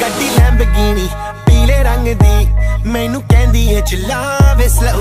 ਗੱਡੀ ਲੈਂਬਗੀਨੀ ਪੀਲੇ ਰੰਗ ਦੀ ਮੈਨੂੰ ਕਹਿੰਦੀ ਏ ਚਲਾਵੇ ਸਲੋ